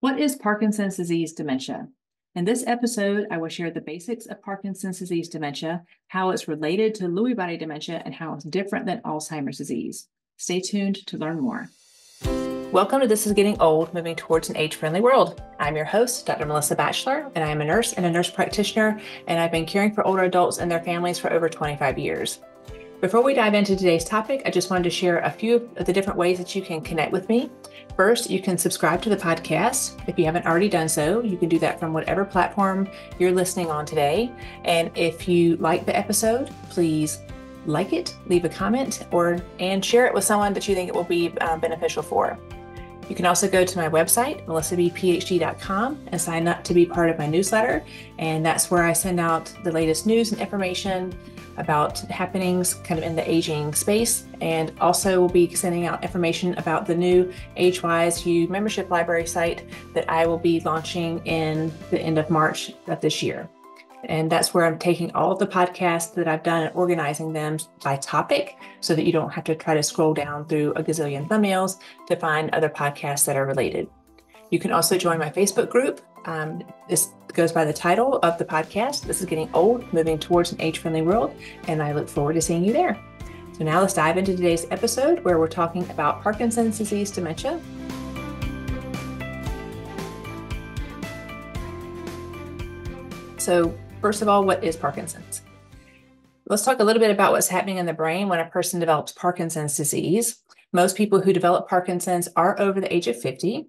What is Parkinson's disease dementia? In this episode, I will share the basics of Parkinson's disease dementia, how it's related to Lewy body dementia, and how it's different than Alzheimer's disease. Stay tuned to learn more. Welcome to This is Getting Old, moving towards an age friendly world. I'm your host, Dr. Melissa Batchelor, and I am a nurse and a nurse practitioner, and I've been caring for older adults and their families for over 25 years. Before we dive into today's topic, I just wanted to share a few of the different ways that you can connect with me. First, you can subscribe to the podcast. If you haven't already done so, you can do that from whatever platform you're listening on today. And if you like the episode, please like it, leave a comment, or and share it with someone that you think it will be um, beneficial for. You can also go to my website, melissabphd.com, and sign up to be part of my newsletter. And that's where I send out the latest news and information about happenings kind of in the aging space. And also, we'll be sending out information about the new AgeWise U membership library site that I will be launching in the end of March of this year. And that's where I'm taking all of the podcasts that I've done and organizing them by topic so that you don't have to try to scroll down through a gazillion thumbnails to find other podcasts that are related. You can also join my Facebook group. Um, this goes by the title of the podcast. This is Getting Old, Moving Towards an Age Friendly World, and I look forward to seeing you there. So, now let's dive into today's episode where we're talking about Parkinson's disease dementia. So, first of all, what is Parkinson's? Let's talk a little bit about what's happening in the brain when a person develops Parkinson's disease. Most people who develop Parkinson's are over the age of 50.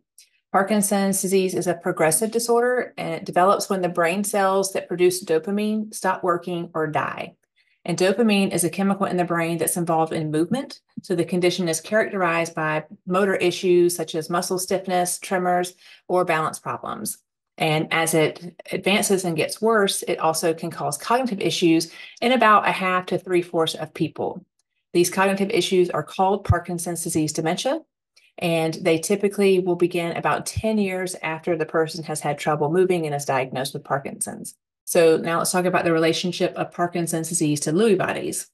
Parkinson's disease is a progressive disorder and it develops when the brain cells that produce dopamine stop working or die. And dopamine is a chemical in the brain that's involved in movement. So the condition is characterized by motor issues such as muscle stiffness, tremors, or balance problems. And as it advances and gets worse, it also can cause cognitive issues in about a half to three fourths of people. These cognitive issues are called Parkinson's disease dementia, and they typically will begin about 10 years after the person has had trouble moving and is diagnosed with Parkinson's. So now let's talk about the relationship of Parkinson's disease to Lewy bodies.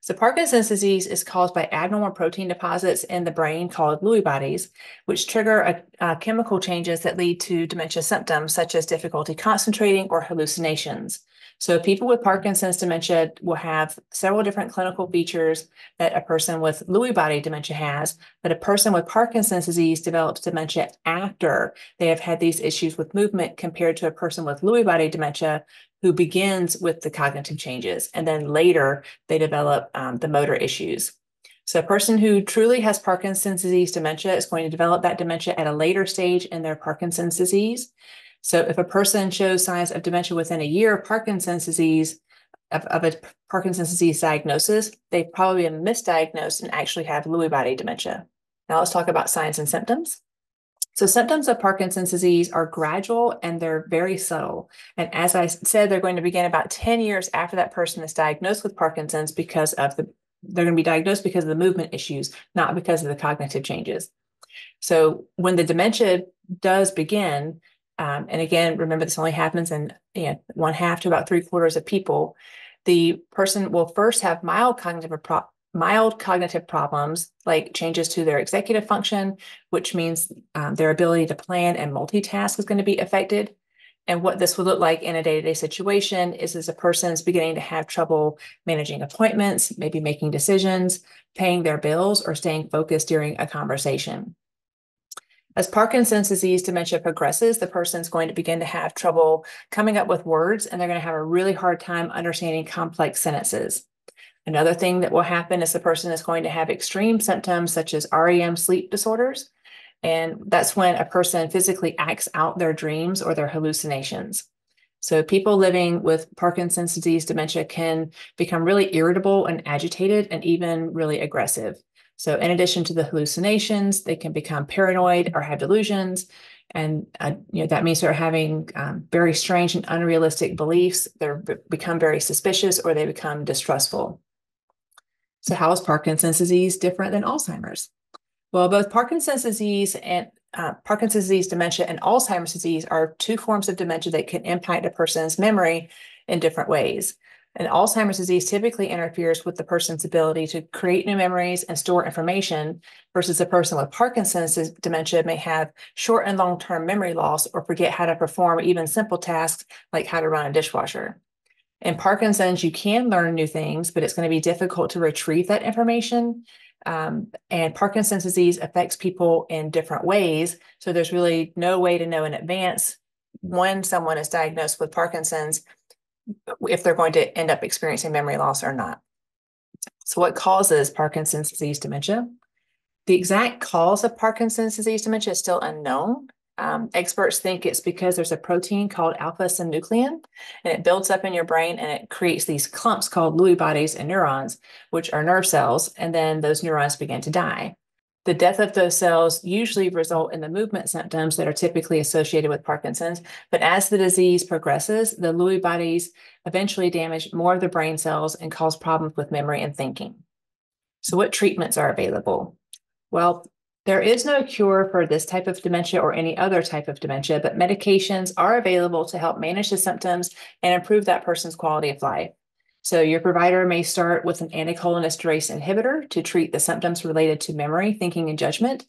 So Parkinson's disease is caused by abnormal protein deposits in the brain called Lewy bodies, which trigger a, a chemical changes that lead to dementia symptoms such as difficulty concentrating or hallucinations. So people with Parkinson's dementia will have several different clinical features that a person with Lewy body dementia has, but a person with Parkinson's disease develops dementia after they have had these issues with movement compared to a person with Lewy body dementia who begins with the cognitive changes and then later they develop um, the motor issues. So a person who truly has Parkinson's disease dementia is going to develop that dementia at a later stage in their Parkinson's disease. So if a person shows signs of dementia within a year of Parkinson's disease, of, of a Parkinson's disease diagnosis, they've probably been misdiagnosed and actually have Lewy body dementia. Now let's talk about signs and symptoms. So symptoms of Parkinson's disease are gradual and they're very subtle. And as I said, they're going to begin about 10 years after that person is diagnosed with Parkinson's because of the they're going to be diagnosed because of the movement issues, not because of the cognitive changes. So when the dementia does begin, um, and again, remember this only happens in you know, one half to about three quarters of people, the person will first have mild cognitive pro- mild cognitive problems like changes to their executive function, which means um, their ability to plan and multitask is going to be affected. And what this would look like in a day-to-day situation is as a person is beginning to have trouble managing appointments, maybe making decisions, paying their bills, or staying focused during a conversation. As Parkinson's disease dementia progresses, the person's going to begin to have trouble coming up with words and they're going to have a really hard time understanding complex sentences. Another thing that will happen is the person is going to have extreme symptoms such as REM sleep disorders. And that's when a person physically acts out their dreams or their hallucinations. So people living with Parkinson's disease dementia can become really irritable and agitated and even really aggressive. So in addition to the hallucinations, they can become paranoid or have delusions. And uh, you know that means they're having um, very strange and unrealistic beliefs. They become very suspicious or they become distrustful. So, how is Parkinson's disease different than Alzheimer's? Well, both Parkinson's disease and uh, Parkinson's disease dementia and Alzheimer's disease are two forms of dementia that can impact a person's memory in different ways. And Alzheimer's disease typically interferes with the person's ability to create new memories and store information, versus a person with Parkinson's dementia may have short and long term memory loss or forget how to perform even simple tasks like how to run a dishwasher. In Parkinson's, you can learn new things, but it's going to be difficult to retrieve that information. Um, and Parkinson's disease affects people in different ways. So there's really no way to know in advance when someone is diagnosed with Parkinson's if they're going to end up experiencing memory loss or not. So, what causes Parkinson's disease dementia? The exact cause of Parkinson's disease dementia is still unknown. Um, experts think it's because there's a protein called alpha synuclein, and it builds up in your brain and it creates these clumps called Lewy bodies and neurons, which are nerve cells, and then those neurons begin to die. The death of those cells usually result in the movement symptoms that are typically associated with Parkinson's. But as the disease progresses, the Lewy bodies eventually damage more of the brain cells and cause problems with memory and thinking. So, what treatments are available? Well, there is no cure for this type of dementia or any other type of dementia, but medications are available to help manage the symptoms and improve that person's quality of life. So your provider may start with an anticholinesterase inhibitor to treat the symptoms related to memory, thinking, and judgment.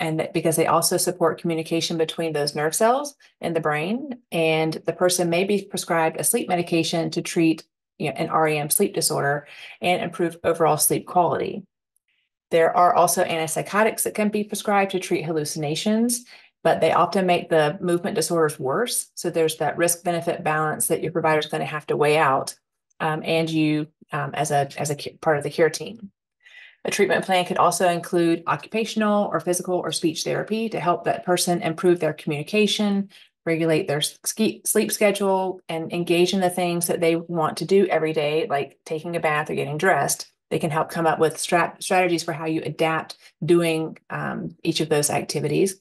And that because they also support communication between those nerve cells in the brain. And the person may be prescribed a sleep medication to treat you know, an REM sleep disorder and improve overall sleep quality. There are also antipsychotics that can be prescribed to treat hallucinations, but they often make the movement disorders worse. So there's that risk benefit balance that your provider is going to have to weigh out um, and you um, as a as a part of the care team. A treatment plan could also include occupational or physical or speech therapy to help that person improve their communication, regulate their sleep schedule, and engage in the things that they want to do every day, like taking a bath or getting dressed. They can help come up with strat- strategies for how you adapt doing um, each of those activities.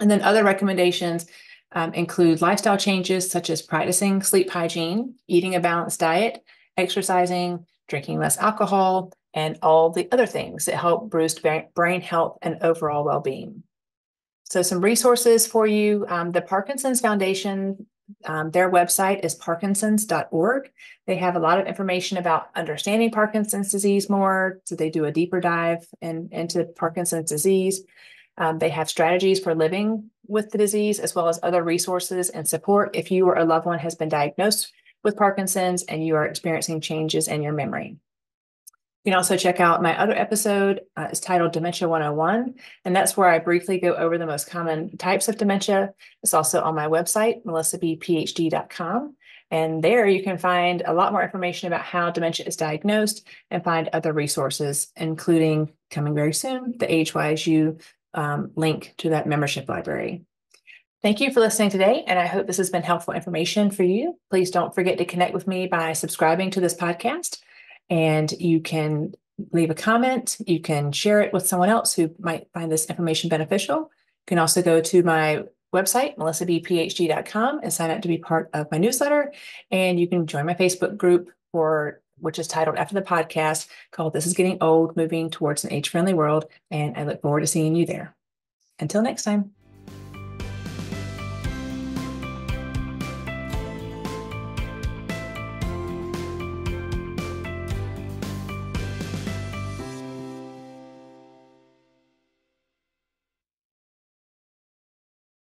And then other recommendations um, include lifestyle changes such as practicing sleep hygiene, eating a balanced diet, exercising, drinking less alcohol, and all the other things that help boost brain health and overall well being. So, some resources for you um, the Parkinson's Foundation. Um, their website is parkinsons.org. They have a lot of information about understanding Parkinson's disease more. So, they do a deeper dive in, into Parkinson's disease. Um, they have strategies for living with the disease, as well as other resources and support if you or a loved one has been diagnosed with Parkinson's and you are experiencing changes in your memory. You can also check out my other episode. Uh, it's titled Dementia 101, and that's where I briefly go over the most common types of dementia. It's also on my website, melissabphd.com. And there you can find a lot more information about how dementia is diagnosed and find other resources, including coming very soon, the AgeWise um, link to that membership library. Thank you for listening today, and I hope this has been helpful information for you. Please don't forget to connect with me by subscribing to this podcast, and you can leave a comment. You can share it with someone else who might find this information beneficial. You can also go to my website, melissabphd.com, and sign up to be part of my newsletter. And you can join my Facebook group for which is titled after the podcast called This is Getting Old, Moving Towards an Age Friendly World. And I look forward to seeing you there. Until next time.